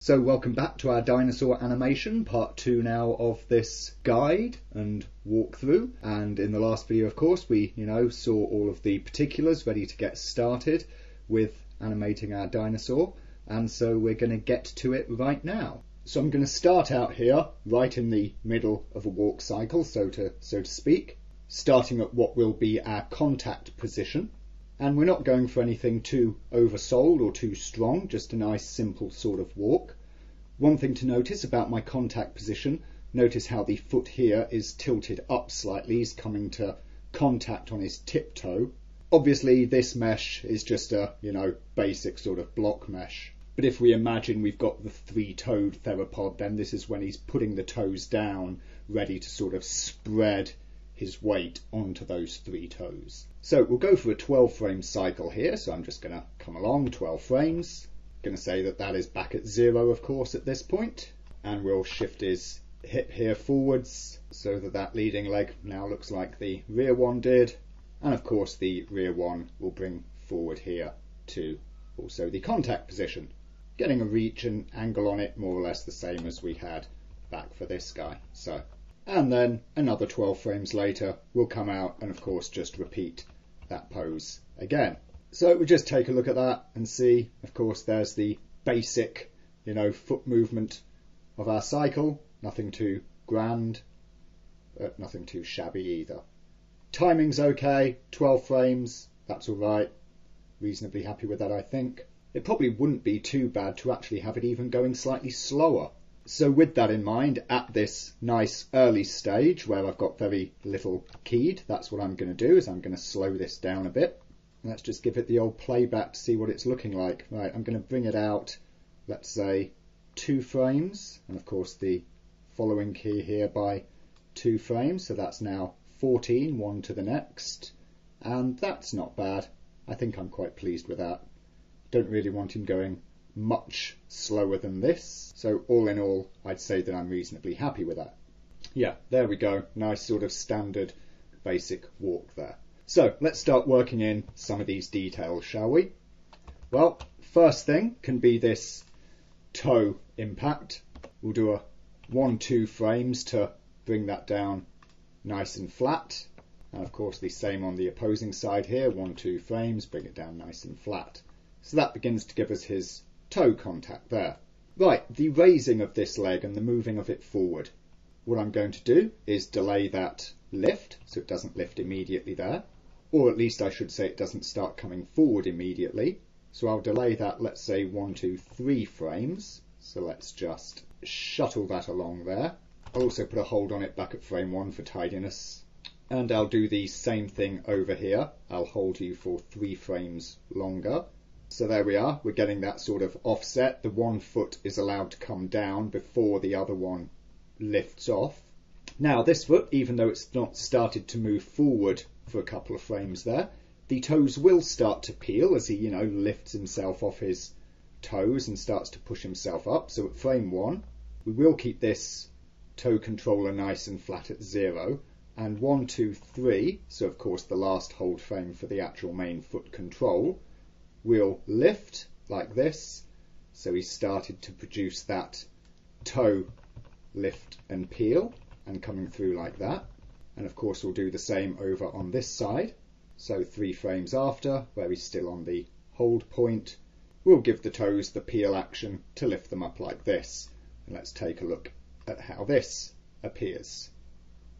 So welcome back to our dinosaur animation, part two now of this guide and walkthrough. And in the last video, of course, we, you know, saw all of the particulars ready to get started with animating our dinosaur. And so we're going to get to it right now. So I'm going to start out here, right in the middle of a walk cycle, so to, so to speak, starting at what will be our contact position and we're not going for anything too oversold or too strong, just a nice simple sort of walk. One thing to notice about my contact position, notice how the foot here is tilted up slightly, he's coming to contact on his tiptoe. Obviously this mesh is just a, you know, basic sort of block mesh. But if we imagine we've got the three-toed theropod, then this is when he's putting the toes down, ready to sort of spread his weight onto those three toes. So we'll go for a 12 frame cycle here. So I'm just going to come along 12 frames. Going to say that that is back at zero, of course, at this point. And we'll shift his hip here forwards so that that leading leg now looks like the rear one did. And of course the rear one will bring forward here to also the contact position. Getting a reach and angle on it more or less the same as we had back for this guy. So and then another 12 frames later we'll come out and of course just repeat that pose again. So we just take a look at that and see, of course, there's the basic, you know, foot movement of our cycle. Nothing too grand, but nothing too shabby either. Timing's okay, 12 frames, that's alright. Reasonably happy with that, I think. It probably wouldn't be too bad to actually have it even going slightly slower so with that in mind, at this nice early stage where I've got very little keyed, that's what I'm going to do is I'm going to slow this down a bit. Let's just give it the old playback to see what it's looking like. Right, I'm going to bring it out, let's say two frames, and of course the following key here by two frames, so that's now 14, one to the next, and that's not bad. I think I'm quite pleased with that. Don't really want him going much slower than this. So all in all, I'd say that I'm reasonably happy with that. Yeah, there we go. Nice sort of standard basic walk there. So let's start working in some of these details, shall we? Well, first thing can be this toe impact. We'll do a one, two frames to bring that down nice and flat. And of course the same on the opposing side here, one, two frames, bring it down nice and flat. So that begins to give us his toe contact there. Right, the raising of this leg and the moving of it forward. What I'm going to do is delay that lift, so it doesn't lift immediately there, or at least I should say it doesn't start coming forward immediately. So I'll delay that, let's say one, two, three frames. So let's just shuttle that along there. I'll also put a hold on it back at frame one for tidiness. And I'll do the same thing over here. I'll hold you for three frames longer. So there we are, we're getting that sort of offset. The one foot is allowed to come down before the other one lifts off. Now this foot, even though it's not started to move forward for a couple of frames there, the toes will start to peel as he, you know, lifts himself off his toes and starts to push himself up. So at frame one, we will keep this toe controller nice and flat at zero. And one, two, three, so of course the last hold frame for the actual main foot control, we'll lift like this. So he started to produce that toe lift and peel and coming through like that. And of course we'll do the same over on this side. So three frames after, where he's still on the hold point, we'll give the toes the peel action to lift them up like this. And let's take a look at how this appears.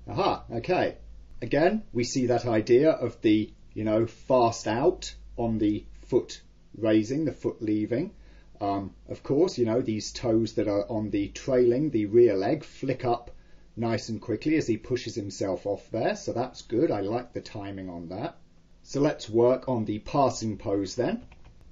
Aha, okay. Again, we see that idea of the, you know, fast out on the foot raising, the foot leaving. Um, of course, you know, these toes that are on the trailing, the rear leg, flick up nice and quickly as he pushes himself off there. So that's good. I like the timing on that. So let's work on the passing pose then.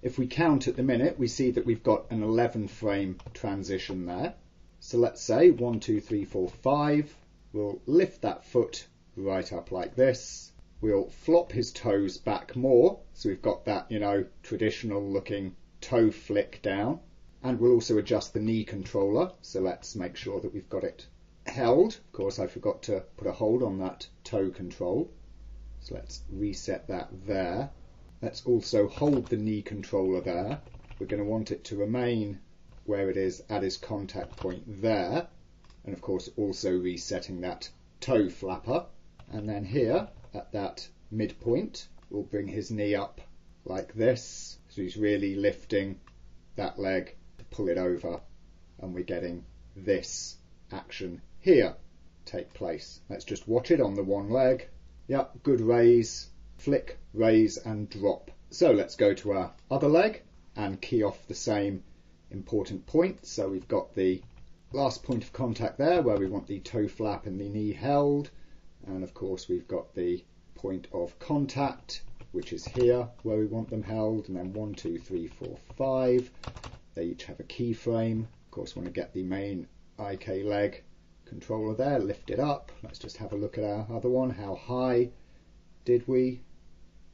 If we count at the minute, we see that we've got an 11 frame transition there. So let's say one, two, three, four, five. We'll lift that foot right up like this. we'll flop his toes back more. So we've got that, you know, traditional looking toe flick down. And we'll also adjust the knee controller. So let's make sure that we've got it held. Of course, I forgot to put a hold on that toe control. So let's reset that there. Let's also hold the knee controller there. We're going to want it to remain where it is at its contact point there. And of course, also resetting that toe flapper. And then here at that midpoint, we'll bring his knee up like this. So he's really lifting that leg to pull it over. And we're getting this action here take place. Let's just watch it on the one leg. Yep, good raise, flick, raise and drop. So let's go to our other leg and key off the same important point. So we've got the last point of contact there where we want the toe flap and the knee held. And of course we've got the point of contact, which is here where we want them held. And then one, two, three, four, five. They each have a keyframe. Of course, want to get the main IK leg controller there, lift it up. Let's just have a look at our other one. How high did we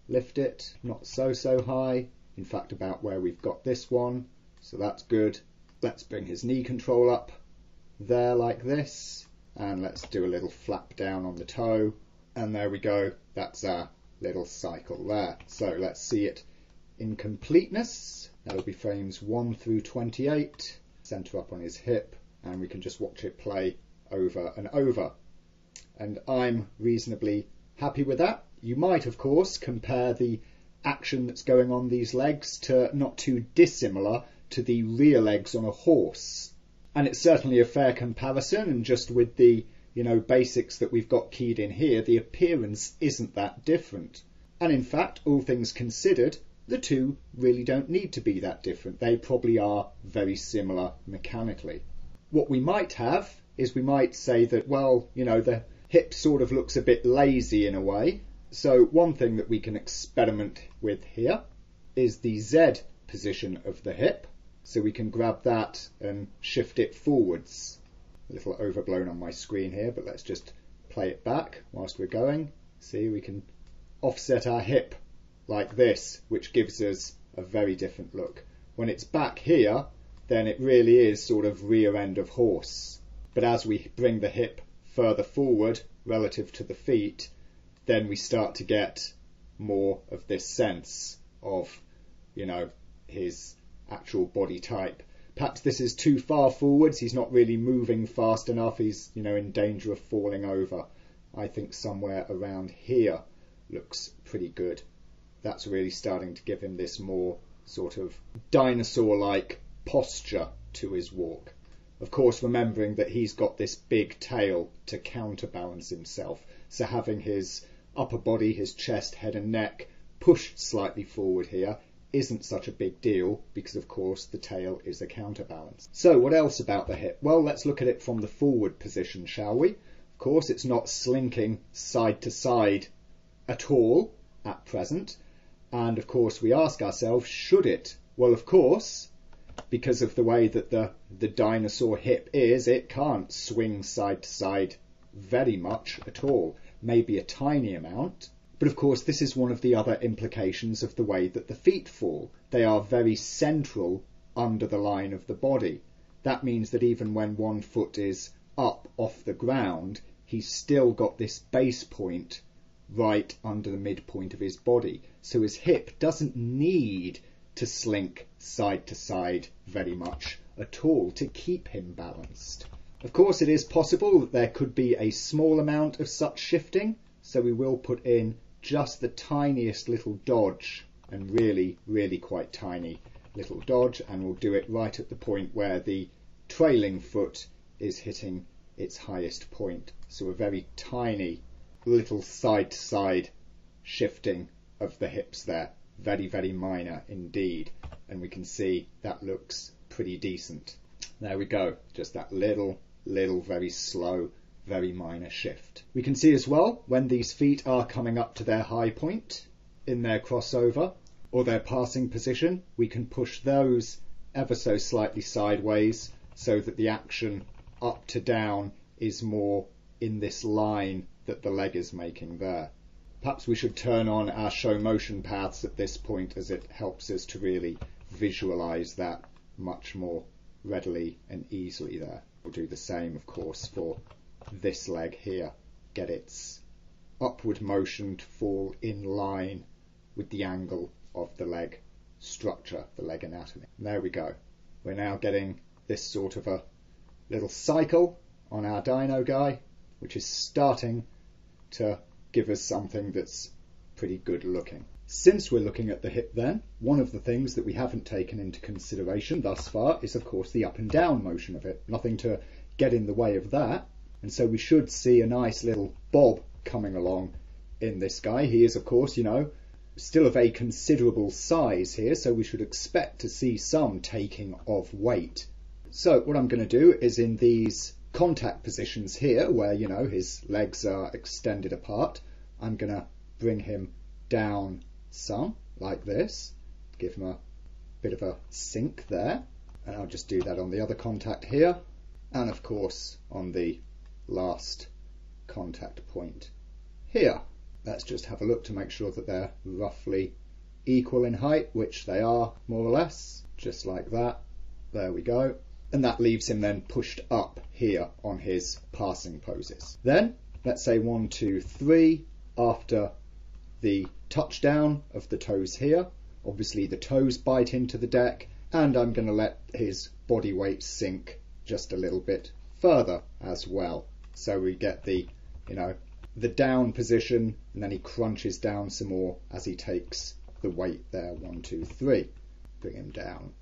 lift it? Not so, so high. In fact, about where we've got this one. So that's good. Let's bring his knee control up there like this. And let's do a little flap down on the toe. And there we go. That's our little cycle there. So let's see it in completeness. That'll be frames 1 through 28. Center up on his hip. And we can just watch it play over and over. And I'm reasonably happy with that. You might, of course, compare the action that's going on these legs to not too dissimilar to the rear legs on a horse. And it's certainly a fair comparison, and just with the you know basics that we've got keyed in here, the appearance isn't that different. And in fact, all things considered, the two really don't need to be that different. They probably are very similar mechanically. What we might have is we might say that, well, you know, the hip sort of looks a bit lazy in a way. So one thing that we can experiment with here is the Z position of the hip. So we can grab that and shift it forwards. A little overblown on my screen here, but let's just play it back whilst we're going. See, we can offset our hip like this, which gives us a very different look. When it's back here, then it really is sort of rear end of horse. But as we bring the hip further forward relative to the feet, then we start to get more of this sense of, you know, his actual body type. Perhaps this is too far forwards. He's not really moving fast enough. He's, you know, in danger of falling over. I think somewhere around here looks pretty good. That's really starting to give him this more sort of dinosaur like posture to his walk. Of course, remembering that he's got this big tail to counterbalance himself. So having his upper body, his chest, head and neck pushed slightly forward here isn't such a big deal because of course the tail is a counterbalance. So what else about the hip? Well, let's look at it from the forward position, shall we? Of course, it's not slinking side to side at all at present. And of course, we ask ourselves, should it? Well, of course, because of the way that the, the dinosaur hip is, it can't swing side to side very much at all, maybe a tiny amount. But of course, this is one of the other implications of the way that the feet fall. They are very central under the line of the body. That means that even when one foot is up off the ground, he's still got this base point right under the midpoint of his body. So his hip doesn't need to slink side to side very much at all to keep him balanced. Of course, it is possible that there could be a small amount of such shifting, so we will put in just the tiniest little dodge, and really, really quite tiny little dodge, and we'll do it right at the point where the trailing foot is hitting its highest point. So a very tiny little side to side shifting of the hips there very, very minor indeed. And we can see that looks pretty decent. There we go, just that little, little, very slow, very minor shift. We can see as well when these feet are coming up to their high point in their crossover or their passing position, we can push those ever so slightly sideways so that the action up to down is more in this line that the leg is making there. Perhaps we should turn on our show motion paths at this point as it helps us to really visualize that much more readily and easily there. We'll do the same, of course, for this leg here. Get its upward motion to fall in line with the angle of the leg structure, the leg anatomy. And there we go. We're now getting this sort of a little cycle on our dino guy, which is starting to give us something that's pretty good looking. Since we're looking at the hip then, one of the things that we haven't taken into consideration thus far is of course the up and down motion of it. Nothing to get in the way of that. And so we should see a nice little bob coming along in this guy. He is of course, you know, still of a considerable size here, so we should expect to see some taking of weight. So what I'm going to do is in these contact positions here, where, you know, his legs are extended apart, I'm going to bring him down some like this, give him a bit of a sink there. And I'll just do that on the other contact here. And of course on the last contact point here. Let's just have a look to make sure that they're roughly equal in height, which they are more or less, just like that. There we go. And that leaves him then pushed up here on his passing poses. Then, let's say one, two, three, after the touchdown of the toes here. Obviously the toes bite into the deck and I'm going to let his body weight sink just a little bit further as well. So we get the, you know, the down position and then he crunches down some more as he takes the weight there. One, two, three. Bring him down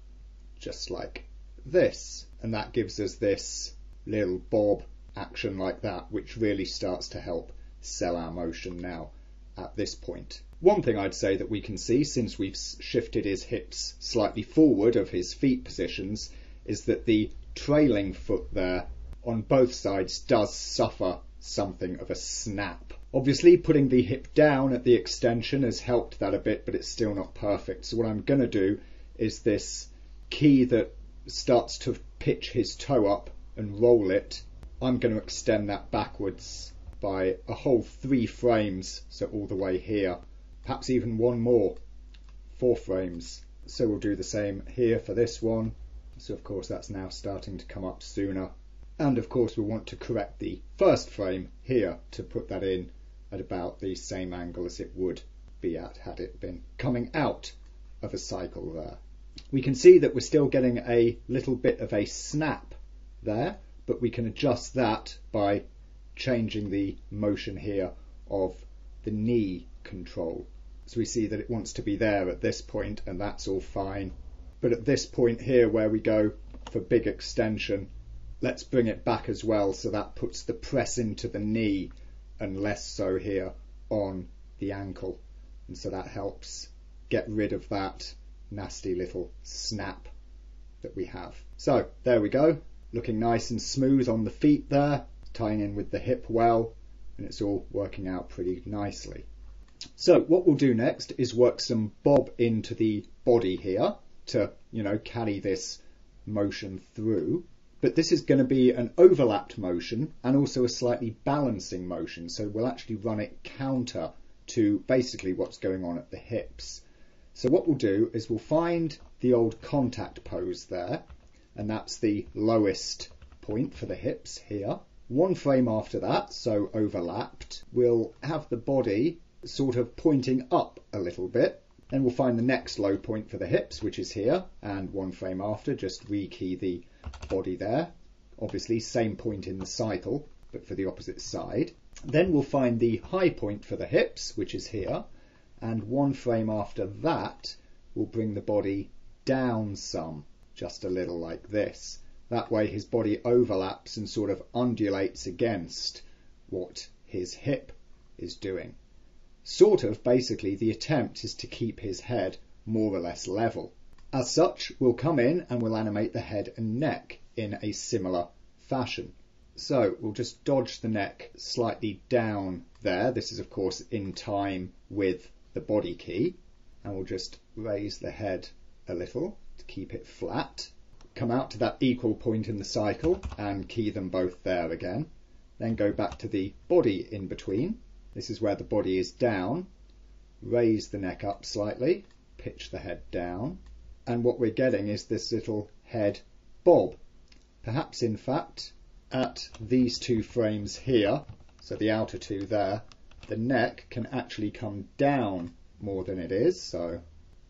just like this. And that gives us this little bob action like that, which really starts to help sell our motion now at this point. One thing I'd say that we can see since we've shifted his hips slightly forward of his feet positions is that the trailing foot there on both sides does suffer something of a snap. Obviously putting the hip down at the extension has helped that a bit but it's still not perfect. So what I'm going to do is this key that starts to pitch his toe up and roll it, I'm going to extend that backwards by a whole three frames, so all the way here, perhaps even one more, four frames. So we'll do the same here for this one. So of course that's now starting to come up sooner. And of course we want to correct the first frame here to put that in at about the same angle as it would be at had it been coming out of a cycle there. We can see that we're still getting a little bit of a snap there, but we can adjust that by changing the motion here of the knee control. So we see that it wants to be there at this point and that's all fine. But at this point here where we go for big extension, let's bring it back as well so that puts the press into the knee and less so here on the ankle. And so that helps get rid of that nasty little snap that we have. So there we go, looking nice and smooth on the feet there tying in with the hip well, and it's all working out pretty nicely. So what we'll do next is work some bob into the body here to, you know, carry this motion through. But this is going to be an overlapped motion and also a slightly balancing motion. So we'll actually run it counter to basically what's going on at the hips. So what we'll do is we'll find the old contact pose there, and that's the lowest point for the hips here. One frame after that, so overlapped, we'll have the body sort of pointing up a little bit. Then we'll find the next low point for the hips, which is here, and one frame after, just rekey the body there. Obviously, same point in the cycle, but for the opposite side. Then we'll find the high point for the hips, which is here, and one frame after that, we'll bring the body down some, just a little like this. That way his body overlaps and sort of undulates against what his hip is doing. Sort of, basically, the attempt is to keep his head more or less level. As such, we'll come in and we'll animate the head and neck in a similar fashion. So we'll just dodge the neck slightly down there. This is of course in time with the body key. And we'll just raise the head a little to keep it flat come out to that equal point in the cycle and key them both there again. Then go back to the body in between This is where the body is down. Raise the neck up slightly, pitch the head down, and what we're getting is this little head bob. Perhaps, in fact, at these two frames here, so the outer two there, the neck can actually come down more than it is. So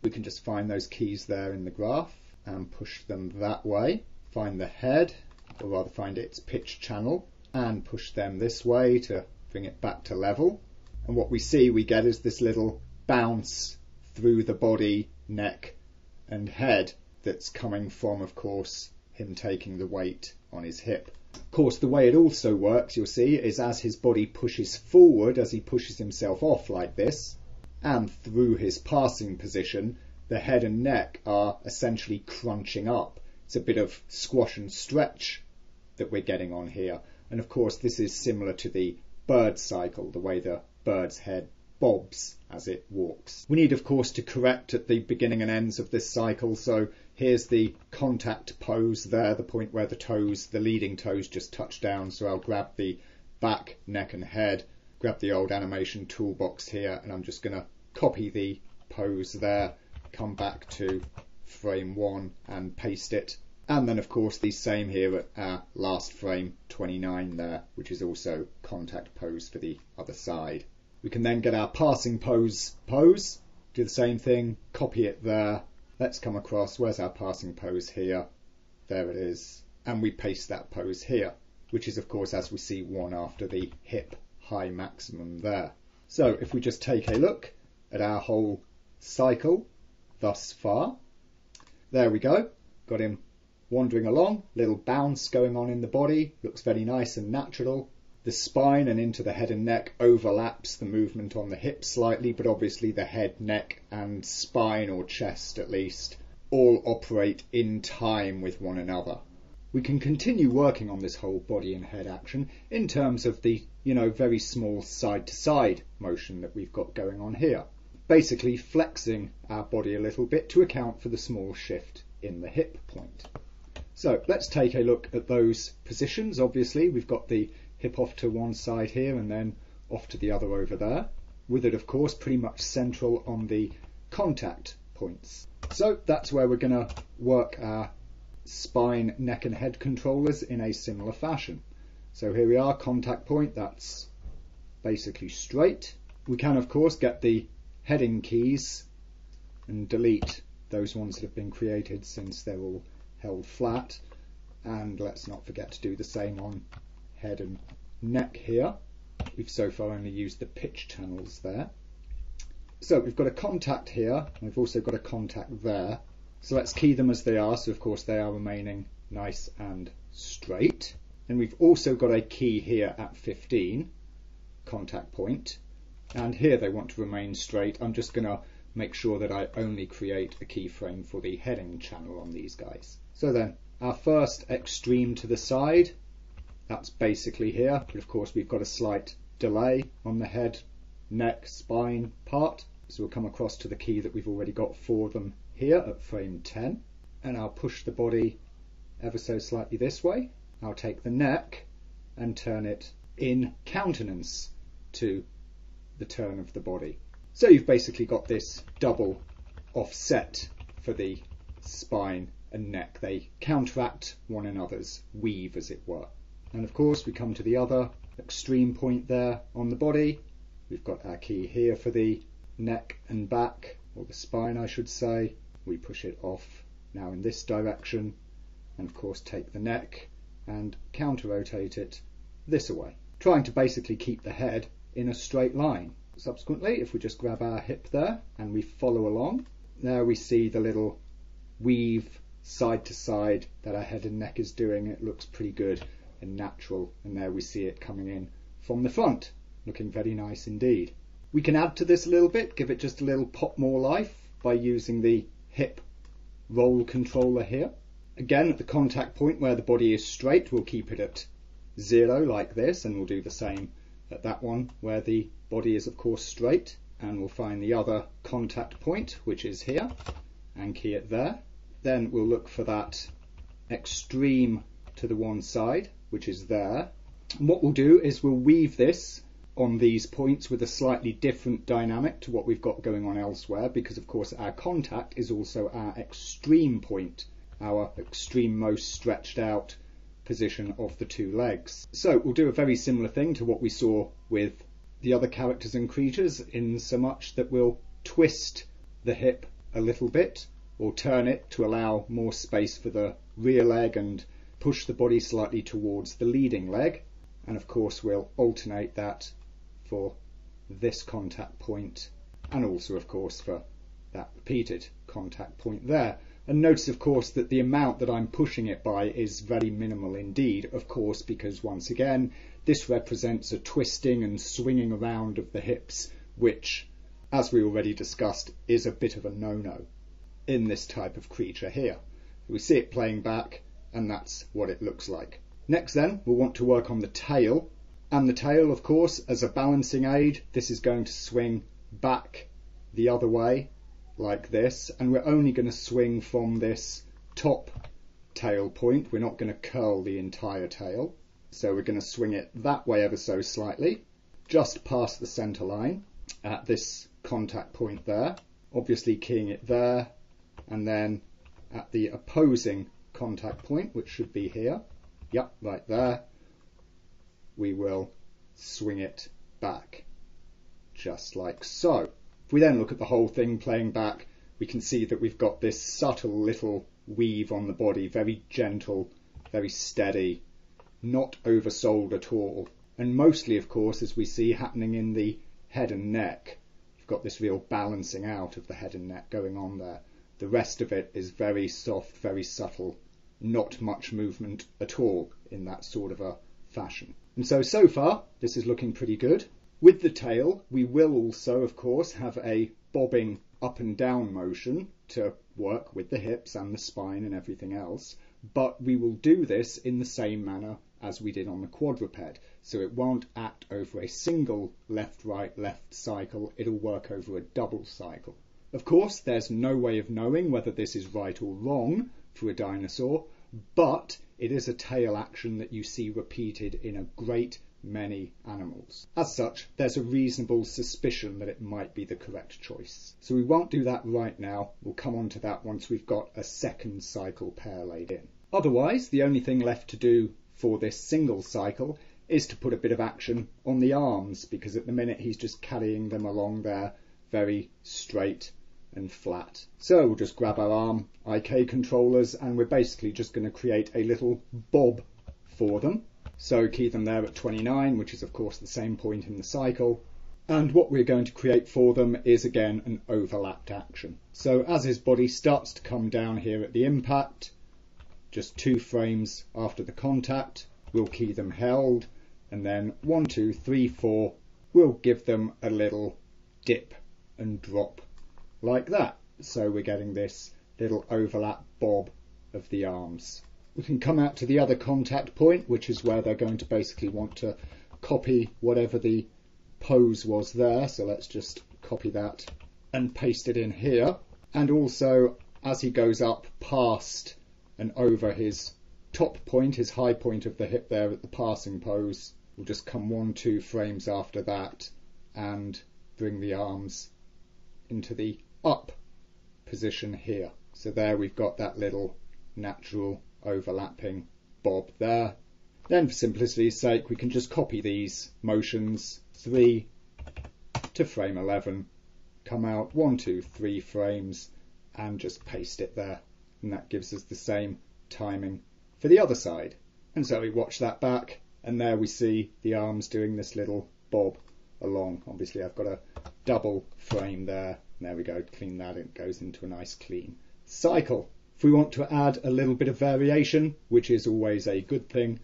we can just find those keys there in the graph and push them that way. Find the head, or rather find its pitch channel, and push them this way to bring it back to level. And what we see we get is this little bounce through the body, neck, and head that's coming from, of course, him taking the weight on his hip. Of course, the way it also works, you'll see, is as his body pushes forward, as he pushes himself off like this, and through his passing position, the head and neck are essentially crunching up. It's a bit of squash and stretch that we're getting on here. And of course, this is similar to the bird cycle, the way the bird's head bobs as it walks. We need, of course, to correct at the beginning and ends of this cycle. So here's the contact pose there, the point where the toes, the leading toes just touch down. So I'll grab the back, neck and head, grab the old animation toolbox here, and I'm just going to copy the pose there, come back to frame one and paste it. And then of course the same here at our last frame 29 there, which is also contact pose for the other side. We can then get our passing pose pose, do the same thing, copy it there. Let's come across, where's our passing pose here? There it is. And we paste that pose here, which is of course as we see one after the hip high maximum there. So if we just take a look at our whole cycle thus far, there we go. Got him wandering along, little bounce going on in the body, looks very nice and natural. The spine and into the head and neck overlaps the movement on the hips slightly, but obviously the head, neck, and spine or chest at least all operate in time with one another. We can continue working on this whole body and head action in terms of the, you know, very small side to side motion that we've got going on here. Basically flexing our body a little bit to account for the small shift in the hip point. So let's take a look at those positions. Obviously, we've got the hip off to one side here and then off to the other over there, with it of course pretty much central on the contact points. So that's where we're going to work our spine, neck and head controllers in a similar fashion. So here we are, contact point, that's basically straight. We can of course get the heading keys and delete those ones that have been created since they're all held flat. And let's not forget to do the same on head and neck here. We've so far only used the pitch channels there. So we've got a contact here, we've also got a contact there. So let's key them as they are, so of course they are remaining nice and straight. Then we've also got a key here at 15, contact point, and here they want to remain straight. I'm just going to make sure that I only create a keyframe for the heading channel on these guys. So then, our first extreme to the side that's basically here, but of course we've got a slight delay on the head, neck, spine part. So we'll come across to the key that we've already got for them here at frame 10. And I'll push the body ever so slightly this way. I'll take the neck and turn it in countenance to the turn of the body. So you've basically got this double offset for the spine and neck. They counteract one another's weave, as it were. And of course we come to the other extreme point there on the body. We've got our key here for the neck and back, or the spine I should say. We push it off now in this direction and of course take the neck and counter rotate it this way, trying to basically keep the head in a straight line. Subsequently, if we just grab our hip there and we follow along, there we see the little weave side to side that our head and neck is doing. It looks pretty good and natural and there we see it coming in from the front looking very nice indeed. We can add to this a little bit, give it just a little pop more life by using the hip roll controller here. Again at the contact point where the body is straight we'll keep it at zero like this and we'll do the same at that one where the body is of course straight and we'll find the other contact point which is here and key it there. Then we'll look for that extreme to the one side which is there. And what we'll do is we'll weave this on these points with a slightly different dynamic to what we've got going on elsewhere because of course our contact is also our extreme point, our extreme most stretched out position of the two legs. So we'll do a very similar thing to what we saw with the other characters and creatures in so much that we'll twist the hip a little bit or turn it to allow more space for the rear leg and push the body slightly towards the leading leg. And of course we'll alternate that for this contact point and also of course for that repeated contact point there. And notice, of course, that the amount that I'm pushing it by is very minimal indeed, of course, because once again, this represents a twisting and swinging around of the hips, which, as we already discussed, is a bit of a no-no in this type of creature here. We see it playing back, and that's what it looks like. Next then, we'll want to work on the tail. And the tail, of course, as a balancing aid, this is going to swing back the other way like this, and we're only going to swing from this top tail point. We're not going to curl the entire tail. So we're going to swing it that way ever so slightly, just past the center line at this contact point there. Obviously keying it there, and then at the opposing contact point, which should be here, yep, right there, we will swing it back, just like so. If we then look at the whole thing playing back, we can see that we've got this subtle little weave on the body, very gentle, very steady, not oversold at all. And mostly, of course, as we see happening in the head and neck, you've got this real balancing out of the head and neck going on there. The rest of it is very soft, very subtle, not much movement at all in that sort of a fashion. And so, so far, this is looking pretty good. With the tail, we will also, of course, have a bobbing up and down motion to work with the hips and the spine and everything else, but we will do this in the same manner as we did on the quadruped. So it won't act over a single left, right, left cycle, it'll work over a double cycle. Of course, there's no way of knowing whether this is right or wrong for a dinosaur, but it is a tail action that you see repeated in a great many animals. As such, there's a reasonable suspicion that it might be the correct choice. So we won't do that right now. We'll come on to that once we've got a second cycle pair laid in. Otherwise, the only thing left to do for this single cycle is to put a bit of action on the arms because at the minute he's just carrying them along there very straight and flat. So we'll just grab our arm IK controllers and we're basically just going to create a little bob for them. So key them there at 29, which is of course the same point in the cycle. And what we're going to create for them is again an overlapped action. So as his body starts to come down here at the impact, just two frames after the contact, we'll key them held, and then one, two, three, four, we'll give them a little dip and drop like that. So we're getting this little overlap bob of the arms we can come out to the other contact point, which is where they're going to basically want to copy whatever the pose was there. So let's just copy that and paste it in here. And also, as he goes up past and over his top point, his high point of the hip there at the passing pose, we'll just come one, two frames after that and bring the arms into the up position here. So there we've got that little natural overlapping bob there. Then for simplicity's sake, we can just copy these motions 3 to frame 11, come out 1, 2, 3 frames, and just paste it there. And that gives us the same timing for the other side. And so we watch that back, and there we see the arms doing this little bob along. Obviously, I've got a double frame there. There we go, clean that, it goes into a nice clean cycle. If we want to add a little bit of variation, which is always a good thing,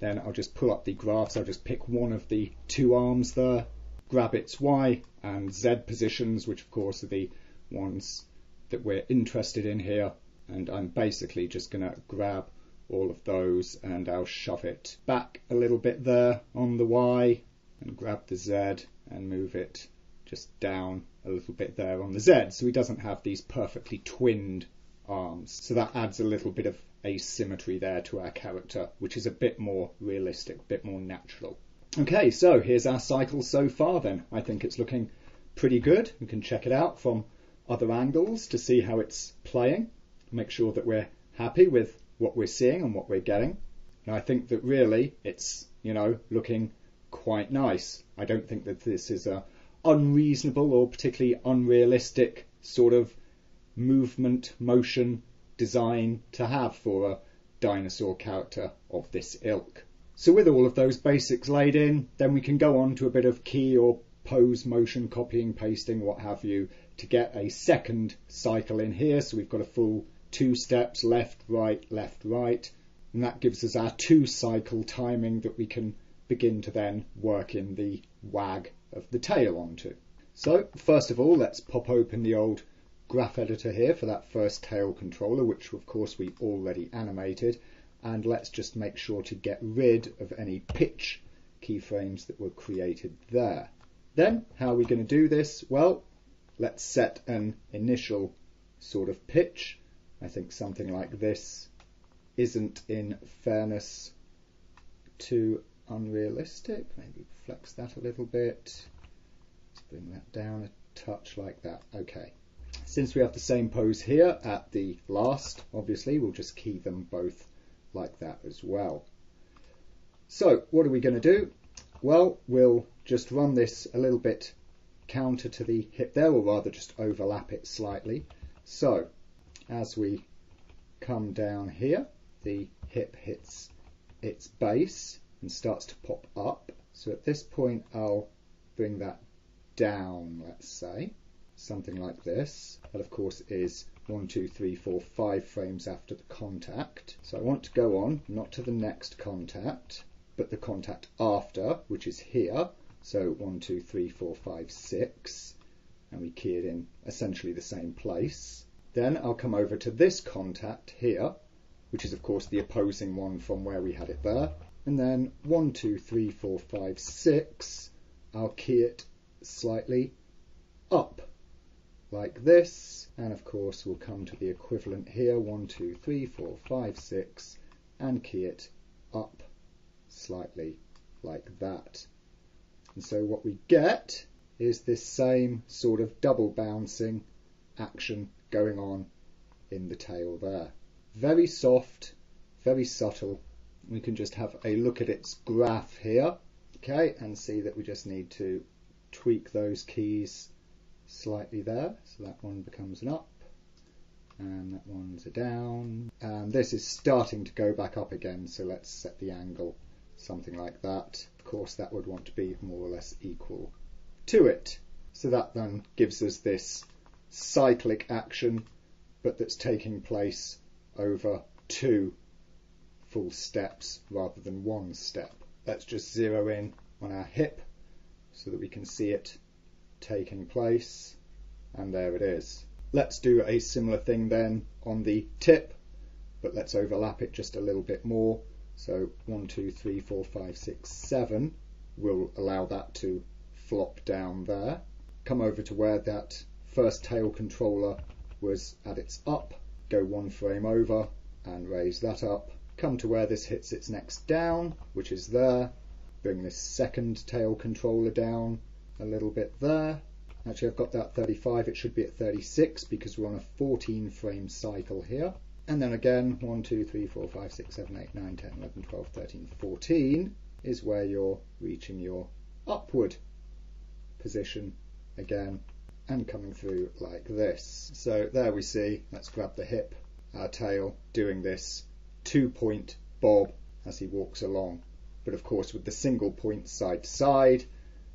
then I'll just pull up the graphs. I'll just pick one of the two arms there, grab its Y and Z positions, which of course are the ones that we're interested in here. And I'm basically just going to grab all of those and I'll shove it back a little bit there on the Y and grab the Z and move it just down a little bit there on the Z so he doesn't have these perfectly twinned arms. So that adds a little bit of asymmetry there to our character, which is a bit more realistic, a bit more natural. Okay, so here's our cycle so far then. I think it's looking pretty good. We can check it out from other angles to see how it's playing. Make sure that we're happy with what we're seeing and what we're getting. And I think that really it's, you know, looking quite nice. I don't think that this is a unreasonable or particularly unrealistic sort of movement, motion, design to have for a dinosaur character of this ilk. So with all of those basics laid in, then we can go on to a bit of key or pose motion, copying, pasting, what have you, to get a second cycle in here. So we've got a full two steps, left, right, left, right. And that gives us our two cycle timing that we can begin to then work in the wag of the tail onto. So first of all, let's pop open the old graph editor here for that first tail controller, which of course we already animated and let's just make sure to get rid of any pitch keyframes that were created there. Then, how are we going to do this? Well, let's set an initial sort of pitch. I think something like this isn't in fairness too unrealistic. Maybe flex that a little bit. Let's bring that down a touch like that. Okay. Since we have the same pose here at the last, obviously, we'll just key them both like that as well. So what are we going to do? Well, we'll just run this a little bit counter to the hip there, or rather just overlap it slightly. So as we come down here, the hip hits its base and starts to pop up. So at this point, I'll bring that down, let's say, something like this. That of course is one, two, three, four, five frames after the contact. So I want to go on, not to the next contact, but the contact after, which is here. So one, two, three, four, five, six. And we key it in essentially the same place. Then I'll come over to this contact here, which is of course the opposing one from where we had it there. And then one, two, three, four, five, six. I'll key it slightly up like this. And of course, we'll come to the equivalent here, one, two, three, four, five, six, and key it up slightly like that. And so what we get is this same sort of double bouncing action going on in the tail there. Very soft, very subtle. We can just have a look at its graph here, okay, and see that we just need to tweak those keys slightly there. So that one becomes an up and that one's a down. And this is starting to go back up again. So let's set the angle something like that. Of course, that would want to be more or less equal to it. So that then gives us this cyclic action, but that's taking place over two full steps rather than one step. Let's just zero in on our hip so that we can see it taking place. And there it is. Let's do a similar thing then on the tip but let's overlap it just a little bit more. So one two three four five six seven. Will allow that to flop down there. Come over to where that first tail controller was at its up. Go one frame over and raise that up come to where this hits its next down which is there bring this second tail controller down a little bit there. Actually, I've got that 35. It should be at 36 because we're on a 14 frame cycle here. And then again, 1, 2, 3, 4, 5, 6, 7, 8, 9, 10, 11, 12, 13, 14 is where you're reaching your upward position again and coming through like this. So there we see, let's grab the hip, our tail doing this two point bob as he walks along. But of course with the single point side to side,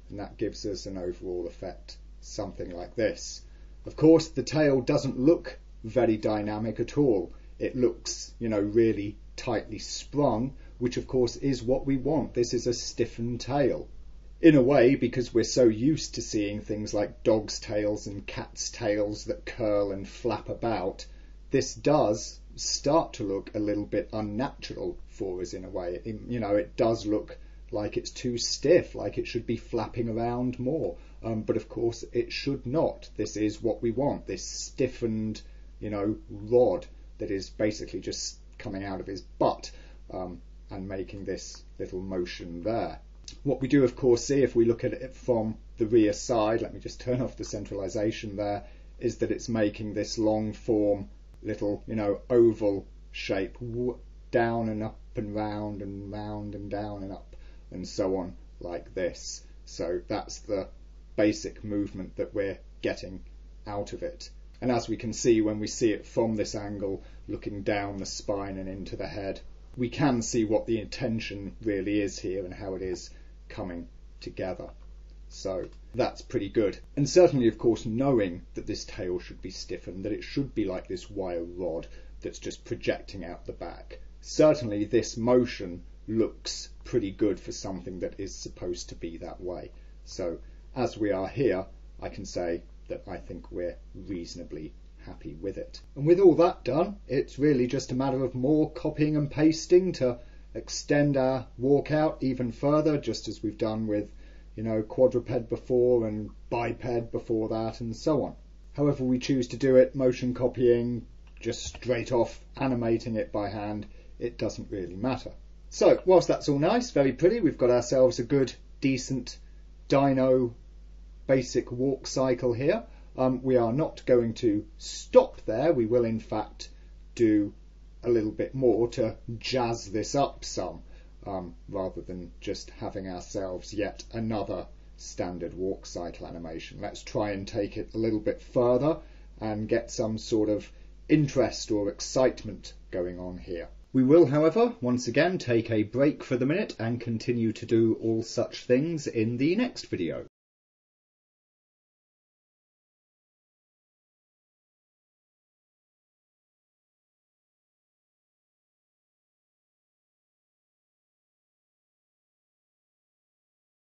and that gives us an overall effect something like this. Of course, the tail doesn't look very dynamic at all. It looks, you know, really tightly sprung, which of course is what we want. This is a stiffened tail. In a way, because we're so used to seeing things like dogs' tails and cats' tails that curl and flap about, this does start to look a little bit unnatural for us in a way. It, you know, it does look like it's too stiff, like it should be flapping around more. Um, but of course, it should not. This is what we want this stiffened, you know, rod that is basically just coming out of his butt um, and making this little motion there. What we do, of course, see if we look at it from the rear side, let me just turn off the centralization there, is that it's making this long form little, you know, oval shape down and up and round and round and down and up and so on like this. So that's the basic movement that we're getting out of it. And as we can see when we see it from this angle, looking down the spine and into the head, we can see what the intention really is here and how it is coming together. So that's pretty good. And certainly, of course, knowing that this tail should be stiffened, that it should be like this wire rod that's just projecting out the back. Certainly, this motion looks pretty good for something that is supposed to be that way. So as we are here, I can say that I think we're reasonably happy with it. And with all that done, it's really just a matter of more copying and pasting to extend our walkout even further, just as we've done with, you know, quadruped before and biped before that and so on. However we choose to do it, motion copying, just straight off animating it by hand, it doesn't really matter. So, whilst that's all nice, very pretty, we've got ourselves a good, decent dino basic walk cycle here. Um, we are not going to stop there. We will, in fact, do a little bit more to jazz this up some, um, rather than just having ourselves yet another standard walk cycle animation. Let's try and take it a little bit further and get some sort of interest or excitement going on here. We will, however, once again take a break for the minute and continue to do all such things in the next video.